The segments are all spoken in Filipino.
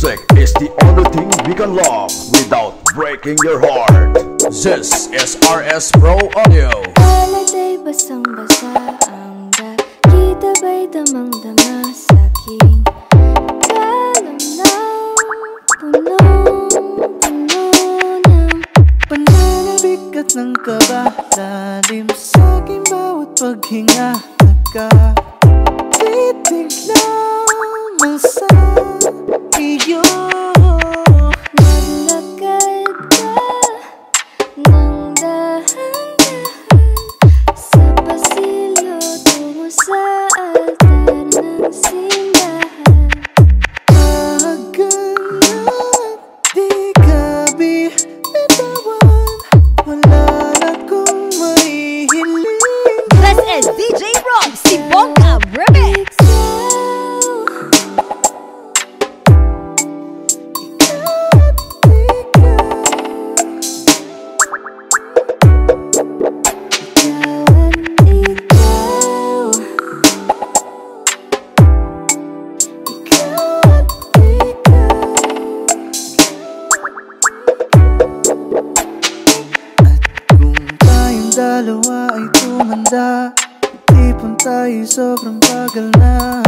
Music is the only thing we can love without breaking your heart. This is RS Pro Audio. Alatay basang-basa ang Kita ba'y damang-dama sa aking Kalong ng punong-puno ng Pananabigat ng kaba Lalim sa aking bawat paghinga Nagka Titig dalawa ay tumanda. Tipon tayo sobrang bagal na.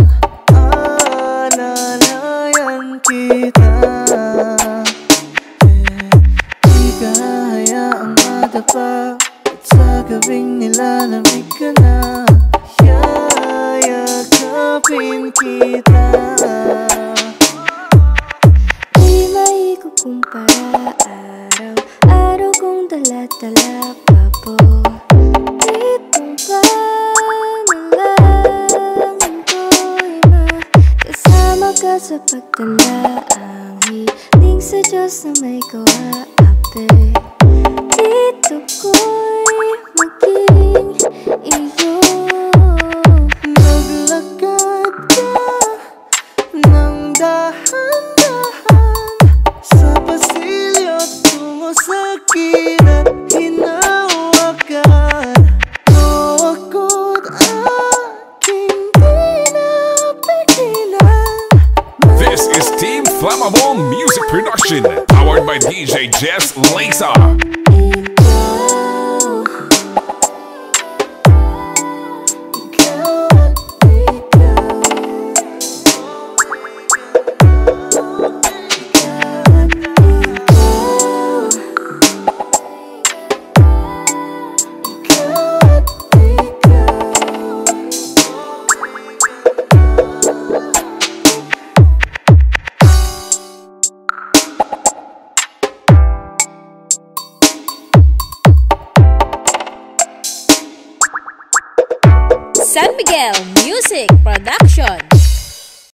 Alalayan kita. Eh, Di ka hayaang madapa. At sa gabing nilalamig ka na Yayakapin kita. Di maikukumpara Araw-araw kong dala-dala panalangin ko'y Kasama ka sa pagtanda Ang hiling sa Diyos na may gawa Ape Dito ko'y maging iyo Naglakad ka ng dahan-dahan Sa pasilyo tungo sa Flammable Music Production, powered by DJ Jess Laser. San Miguel Music Production.